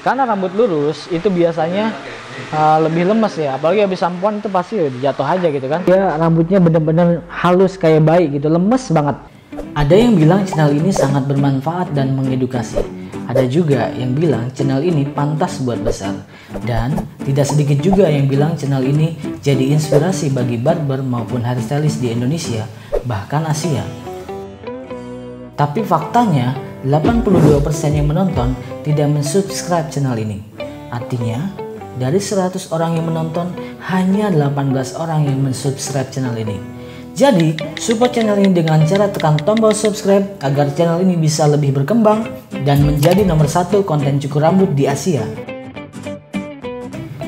Karena rambut lurus itu biasanya uh, lebih lemes ya, apalagi habis sampoan itu pasti jatuh aja gitu kan. Dia rambutnya bener-bener halus kayak bayi gitu, lemes banget. Ada yang bilang channel ini sangat bermanfaat dan mengedukasi. Ada juga yang bilang channel ini pantas buat besar. Dan tidak sedikit juga yang bilang channel ini jadi inspirasi bagi barber maupun hairstylist di Indonesia, bahkan Asia. Tapi faktanya, 82% yang menonton tidak mensubscribe channel ini. Artinya, dari 100 orang yang menonton, hanya 18 orang yang mensubscribe channel ini. Jadi, support channel ini dengan cara tekan tombol subscribe agar channel ini bisa lebih berkembang dan menjadi nomor satu konten cukur rambut di Asia.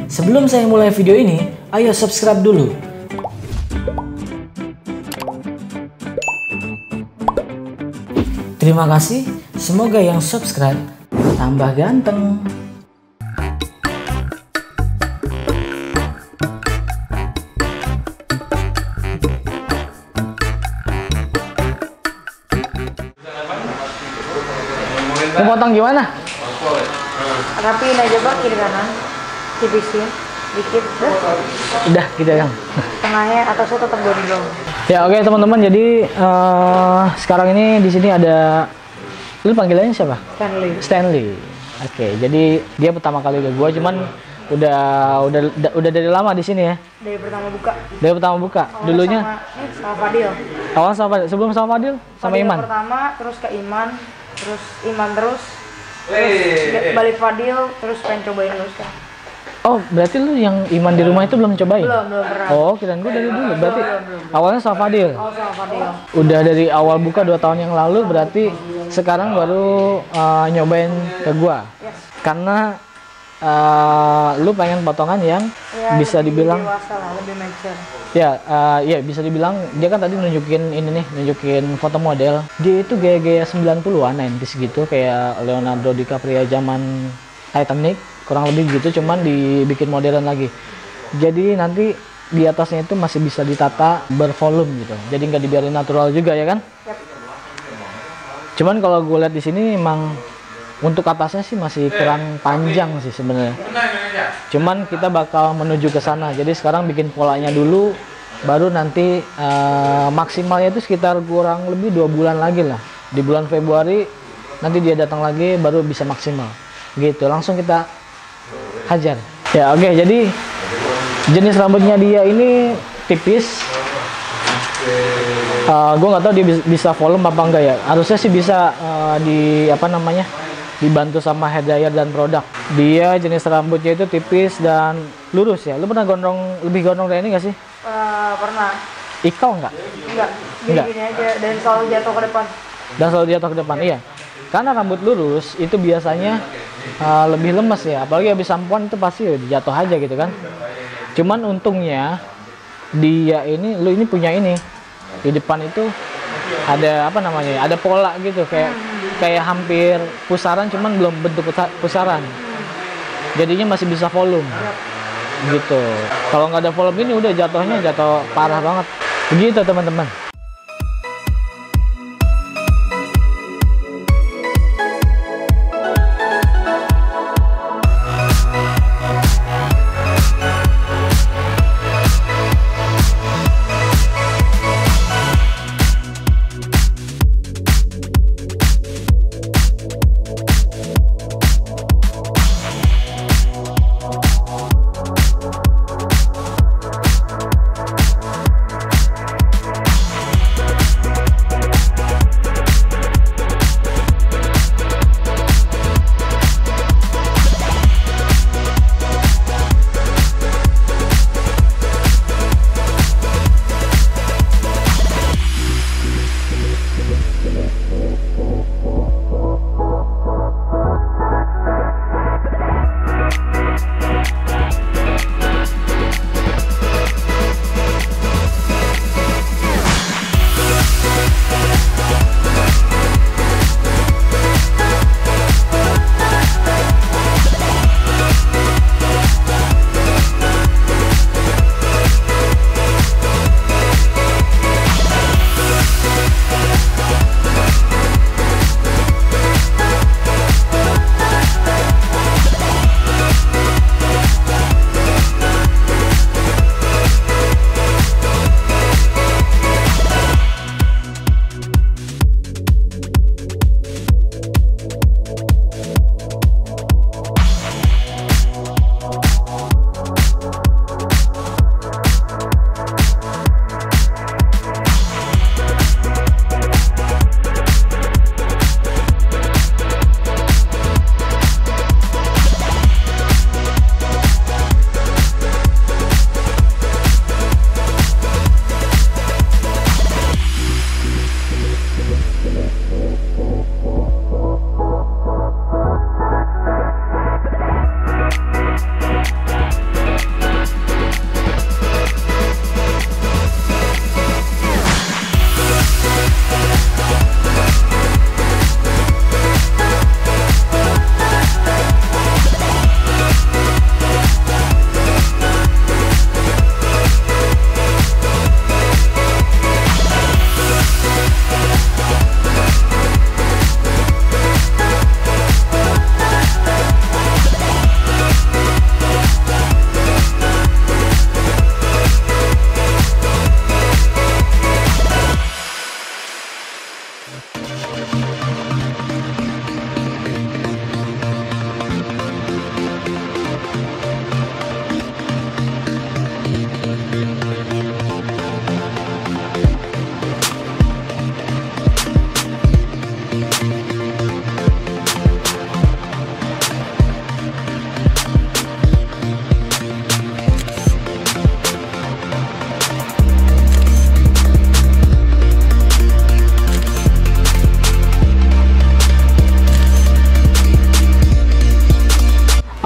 Sebelum saya mulai video ini, ayo subscribe dulu. Terima kasih, semoga yang subscribe tambah ganteng. Mau potong gimana? Rapiin aja bang kiri kanan, tipisin dikit, udah. Udah gitu kan. Tengahnya atasnya tetap gondrong. Ya oke teman-teman, jadi eh, sekarang ini di sini ada lu panggilannya siapa? Stanley. Stanley. Oke, jadi dia pertama kali ke gua cuman udah udah udah dari lama di sini ya. Dari pertama buka. Dari pertama buka. Awalnya Dulunya sama, nih, sama Fadil. awal sama Fadil, sebelum sama Fadil sama Fadil Iman. pertama, terus ke Iman, terus Iman terus, terus balik Fadil, terus pengen cobain lu sekarang. Oh, berarti lu yang Iman di rumah itu belum cobain? Belum, belum pernah. Oh, kirain gua dari dulu. Berarti awalnya sama Fadil. Oh sama Fadil. Udah dari awal buka dua tahun yang lalu berarti sekarang baru uh, nyobain ke gua. Yes. Karena uh, lu pengen potongan yang Ya, bisa lebih dibilang dewasa lah, lebih mature. ya uh, ya bisa dibilang dia kan tadi nunjukin ini nih nunjukin foto model dia itu gaya-gaya 90-an 90s gitu kayak Leonardo DiCaprio zaman Titanic kurang lebih gitu cuman dibikin modern lagi. Jadi nanti di atasnya itu masih bisa ditata bervolume gitu. Jadi nggak dibiarin natural juga ya kan? Cuman kalau gue lihat di sini emang untuk atasnya sih masih kurang panjang sih sebenarnya. Cuman kita bakal menuju ke sana. Jadi sekarang bikin polanya dulu baru nanti eh, maksimalnya itu sekitar kurang lebih dua bulan lagi lah. Di bulan Februari nanti dia datang lagi baru bisa maksimal. Gitu langsung kita hajar ya oke jadi jenis rambutnya dia ini tipis Uh, gue nggak tahu dia bis- bisa volume apa enggak ya. Harusnya sih bisa uh, di apa namanya dibantu sama hair dryer dan produk. Dia jenis rambutnya itu tipis dan lurus ya. Lu pernah gondrong lebih gondrong dari ini nggak sih? Eh, pernah. Ikau nggak? Enggak, Enggak. gini-gini aja dan selalu jatuh ke depan. Dan selalu jatuh ke depan. Iya. Karena rambut lurus itu biasanya uh, lebih lemes ya. Apalagi habis sampoan itu pasti jatuh aja gitu kan. Cuman untungnya dia ini lu ini punya ini. Di depan itu ada apa namanya ya, ada pola gitu. Kayak kayak hampir pusaran cuman belum bentuk pusa- pusaran. Jadinya masih bisa volume. Gitu. Kalau nggak ada volume ini udah jatuhnya jatuh parah banget. Begitu teman-teman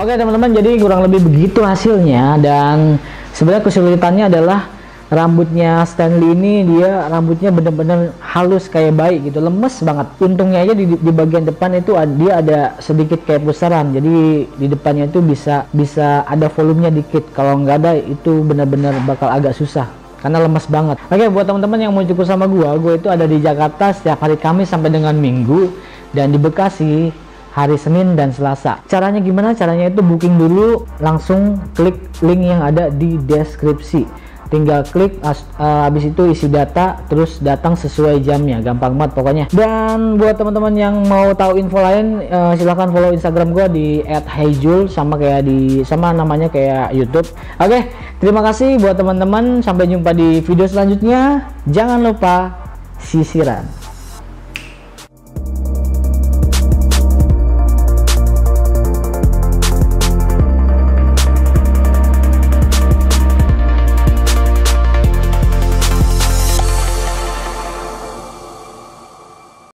Oke teman-teman, jadi kurang lebih begitu hasilnya. Dan sebenarnya kesulitannya adalah rambutnya Stanley ini dia rambutnya bener-bener halus kayak baik gitu. Lemes banget. Untungnya aja di, di bagian depan itu dia ada sedikit kayak pusaran. Jadi di depannya itu bisa bisa ada volumenya dikit. Kalau nggak ada itu bener-bener bakal agak susah. Karena lemes banget. Oke buat teman-teman yang mau cukup sama gua gua itu ada di Jakarta setiap hari Kamis sampai dengan Minggu. Dan di Bekasi hari Senin dan Selasa. Caranya gimana? Caranya itu booking dulu, langsung klik link yang ada di deskripsi. Tinggal klik as, uh, habis itu isi data terus datang sesuai jamnya. Gampang banget pokoknya. Dan buat teman-teman yang mau tahu info lain uh, silahkan follow Instagram gua di @heijul sama kayak di sama namanya kayak YouTube. Oke, terima kasih buat teman-teman. Sampai jumpa di video selanjutnya. Jangan lupa sisiran.